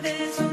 This.